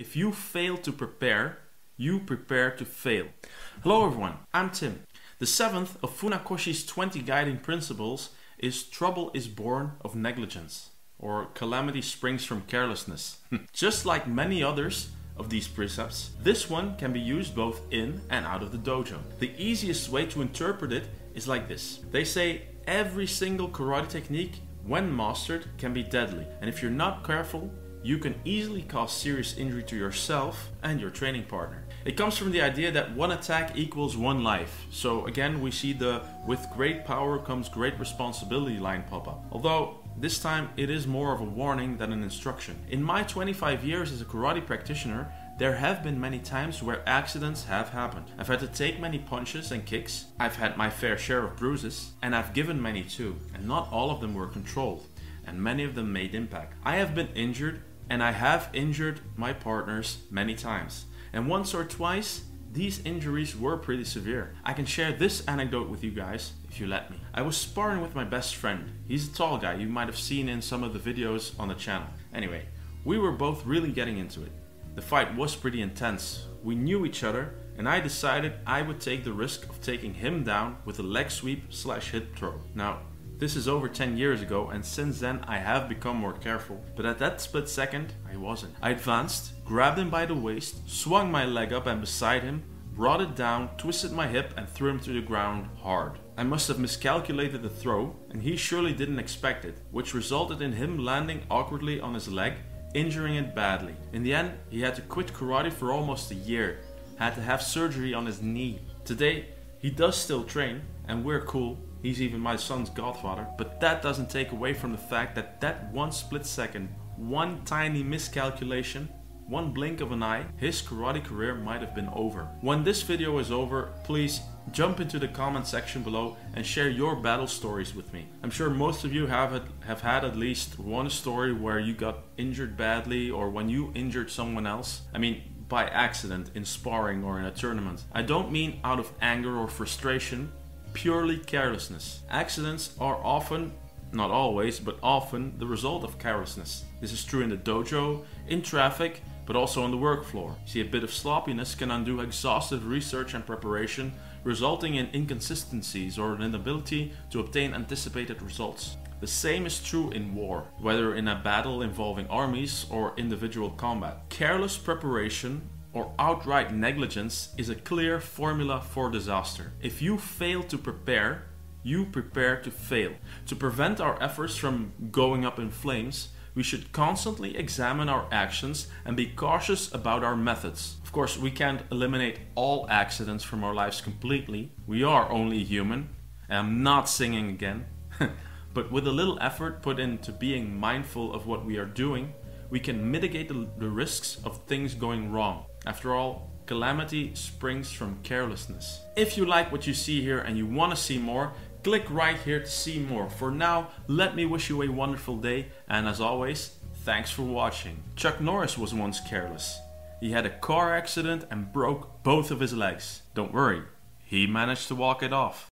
If you fail to prepare, you prepare to fail. Hello everyone, I'm Tim. The seventh of Funakoshi's 20 guiding principles is trouble is born of negligence, or calamity springs from carelessness. Just like many others of these precepts, this one can be used both in and out of the dojo. The easiest way to interpret it is like this. They say every single karate technique when mastered can be deadly, and if you're not careful, you can easily cause serious injury to yourself and your training partner. It comes from the idea that one attack equals one life. So again, we see the with great power comes great responsibility line pop up. Although this time it is more of a warning than an instruction. In my 25 years as a karate practitioner, there have been many times where accidents have happened. I've had to take many punches and kicks, I've had my fair share of bruises, and I've given many too, and not all of them were controlled, and many of them made impact. I have been injured and I have injured my partners many times. And once or twice, these injuries were pretty severe. I can share this anecdote with you guys if you let me. I was sparring with my best friend. He's a tall guy you might have seen in some of the videos on the channel. Anyway, we were both really getting into it. The fight was pretty intense. We knew each other and I decided I would take the risk of taking him down with a leg sweep slash hip throw. Now, this is over 10 years ago, and since then I have become more careful. But at that split second, I wasn't. I advanced, grabbed him by the waist, swung my leg up and beside him, brought it down, twisted my hip, and threw him to the ground hard. I must have miscalculated the throw, and he surely didn't expect it, which resulted in him landing awkwardly on his leg, injuring it badly. In the end, he had to quit karate for almost a year, had to have surgery on his knee. Today, he does still train, and we're cool, He's even my son's godfather. But that doesn't take away from the fact that that one split second, one tiny miscalculation, one blink of an eye, his karate career might have been over. When this video is over, please jump into the comment section below and share your battle stories with me. I'm sure most of you have have had at least one story where you got injured badly or when you injured someone else. I mean, by accident in sparring or in a tournament. I don't mean out of anger or frustration, purely carelessness. Accidents are often, not always, but often the result of carelessness. This is true in the dojo, in traffic, but also on the work floor. See, a bit of sloppiness can undo exhaustive research and preparation, resulting in inconsistencies or an inability to obtain anticipated results. The same is true in war, whether in a battle involving armies or individual combat. Careless preparation or outright negligence is a clear formula for disaster. If you fail to prepare, you prepare to fail. To prevent our efforts from going up in flames, we should constantly examine our actions and be cautious about our methods. Of course, we can't eliminate all accidents from our lives completely. We are only human. And I'm not singing again. but with a little effort put into being mindful of what we are doing, we can mitigate the, the risks of things going wrong. After all, calamity springs from carelessness. If you like what you see here and you want to see more, click right here to see more. For now, let me wish you a wonderful day, and as always, thanks for watching. Chuck Norris was once careless. He had a car accident and broke both of his legs. Don't worry, he managed to walk it off.